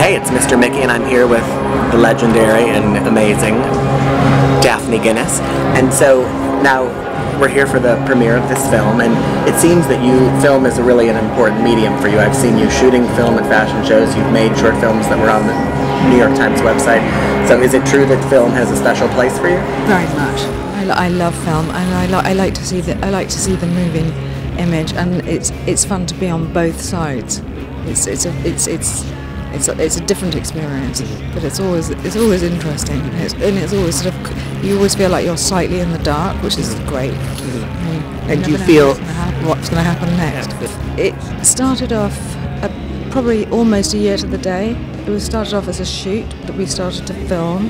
Hi, it's Mr. Mickey, and I'm here with the legendary and amazing Daphne Guinness. And so now we're here for the premiere of this film, and it seems that you film is a really an important medium for you. I've seen you shooting film and fashion shows. You've made short films that were on the New York Times website. So is it true that film has a special place for you? Very much. I, I love film, and I, I like to see the I like to see the moving image, and it's it's fun to be on both sides. It's it's a, it's it's it's a, it's a different experience, but it's always it's always interesting, it's, and it's always sort of you always feel like you're slightly in the dark, which is great. Mm-hmm. And do you feel- what's going to happen next? It started off uh, probably almost a year to the day. It was started off as a shoot that we started to film,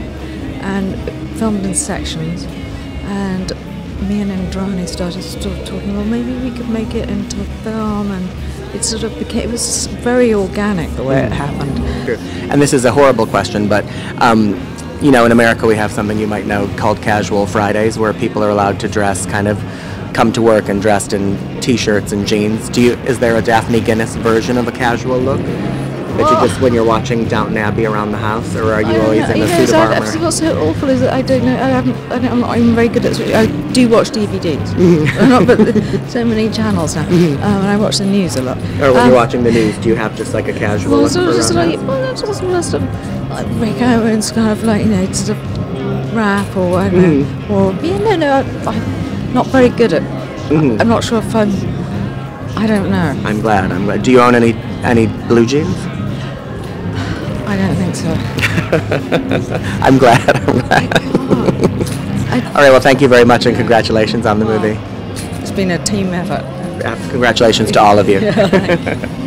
and filmed in sections. And me and Indrani started sort of talking. Well, maybe we could make it into a film, and it sort of became. It was very organic the way it happened. True. And this is a horrible question, but um, you know, in America we have something you might know called Casual Fridays, where people are allowed to dress kind of come to work and dressed in t-shirts and jeans. Do you? Is there a Daphne Guinness version of a casual look you just when you're watching Downton Abbey around the house, or are you I always know, in a suit of armor? What's so awful is that I don't know. I haven't. I I'm not even very good at. I do watch DVDs. Not, but so many channels now, um, and I watch the news a lot. Or when Um, you're watching the news, do you have just like a casual Well, look sort of just like, well, that's just sort of like Rick Owens kind of like, you know, sort of rap or I don't know. Or, yeah, no, no, I, I'm not very good at, Mm-hmm. I'm not sure if I'm, I don't know. I'm glad. I'm glad. Do you own any any blue jeans? I don't think so. I'm glad. I'm glad. Oh, all right. Well, thank you very much, and congratulations on the movie. it's been a team effort. Congratulations to all of you. Yeah, thank you.